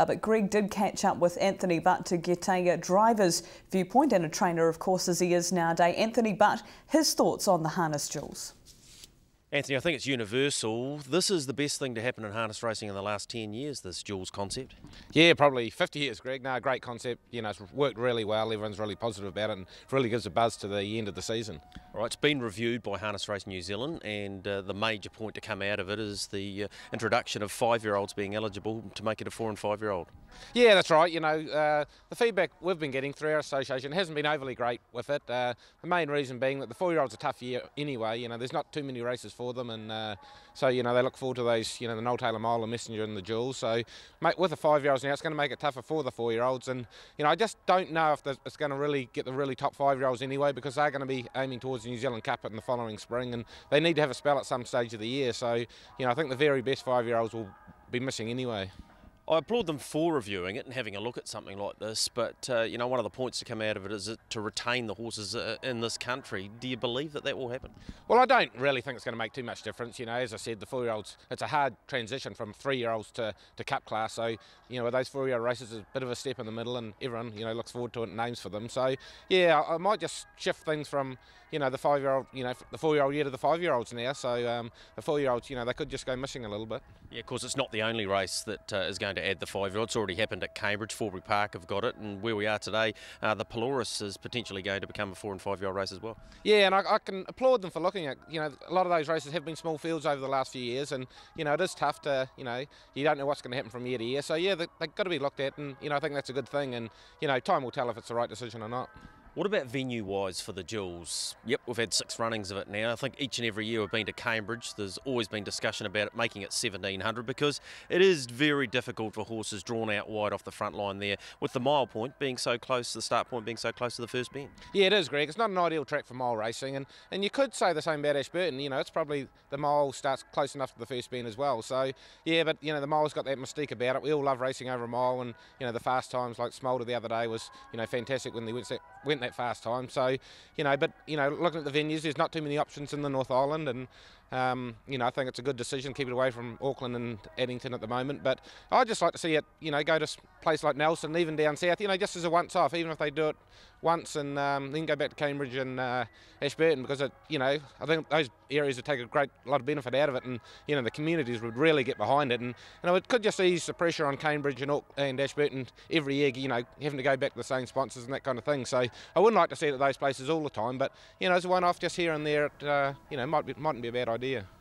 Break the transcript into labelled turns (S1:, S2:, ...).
S1: Uh, but Greg did catch up with Anthony Butt to get a driver's viewpoint and a trainer, of course, as he is nowadays. Anthony Butt, his thoughts on the harness jewels.
S2: Anthony, I think it's universal. This is the best thing to happen in harness racing in the last 10 years, this Jewels concept.
S3: Yeah, probably 50 years, Greg. No, great concept. You know, it's worked really well. Everyone's really positive about it and really gives a buzz to the end of the season.
S2: All right, it's been reviewed by Harness Racing New Zealand, and uh, the major point to come out of it is the uh, introduction of five year olds being eligible to make it a four and five year old.
S3: Yeah, that's right. You know, uh, the feedback we've been getting through our association hasn't been overly great with it. Uh, the main reason being that the four year olds a tough year anyway. You know, there's not too many races for them, and uh, so you know they look forward to those. You know, the Noel Taylor Mile, the Messenger, and the Jewels. So, mate, with the five year olds now, it's going to make it tougher for the four year olds, and you know, I just don't know if it's going to really get the really top five year olds anyway, because they're going to be aiming towards the New Zealand Cup in the following spring, and they need to have a spell at some stage of the year. So, you know, I think the very best five year olds will be missing anyway.
S2: I applaud them for reviewing it and having a look at something like this, but uh, you know, one of the points to come out of it is to retain the horses uh, in this country. Do you believe that that will happen?
S3: Well, I don't really think it's going to make too much difference. You know, as I said, the four-year-olds, it's a hard transition from three-year-olds to, to cup class. So, you know, those four-year races is a bit of a step in the middle, and everyone, you know, looks forward to it and names for them. So, yeah, I, I might just shift things from, you know, the five-year-old, you know, the four-year-old year to the five-year-olds now. So, um, the four-year-olds, you know, they could just go missing a little bit.
S2: Yeah, of course, it's not the only race that uh, is going to add the five year old. It's already happened at Cambridge. Forbury Park have got it, and where we are today, uh, the Polaris is potentially going to become a four and five year old race as well.
S3: Yeah, and I, I, can applaud them for looking at. You know, a lot of those races have been small fields over the last few years, and you know it is tough to. You know, you don't know what's going to happen from year to year. So yeah, they, they've got to be looked at, and you know I think that's a good thing. And you know, time will tell if it's the right decision or not.
S2: What about venue wise for the Jewels? Yep, we've had six runnings of it now. I think each and every year we've been to Cambridge. There's always been discussion about it making it 1700 because it is very difficult for horses drawn out wide off the front line there, with the mile point being so close, the start point being so close to the first bend.
S3: Yeah, it is, Greg. It's not an ideal track for mile racing, and, and you could say the same about Ashburton. You know, it's probably the mile starts close enough to the first bend as well. So, yeah, but, you know, the mile's got that mystique about it. We all love racing over a mile, and, you know, the fast times like Smolda the other day was, you know, fantastic when they went went that fast time. So, you know, but, you know, looking at the venues, there's not too many options in the North Island. And, um, you know, I think it's a good decision, to keep it away from Auckland and Addington at the moment. But I'd just like to see it, you know, go to a place like Nelson, even down south, you know, just as a once off, even if they do it once and um, then go back to Cambridge and uh, Ashburton because, it, you know, I think those areas would take a great lot of benefit out of it and, you know, the communities would really get behind it. And, you know, it could just ease the pressure on Cambridge and, and Ashburton every year, you know, having to go back to the same sponsors and that kind of thing. So I wouldn't like to see it at those places all the time, but, you know, as a one off just here and there, it, uh, you know, might be, mightn't be a bad idea.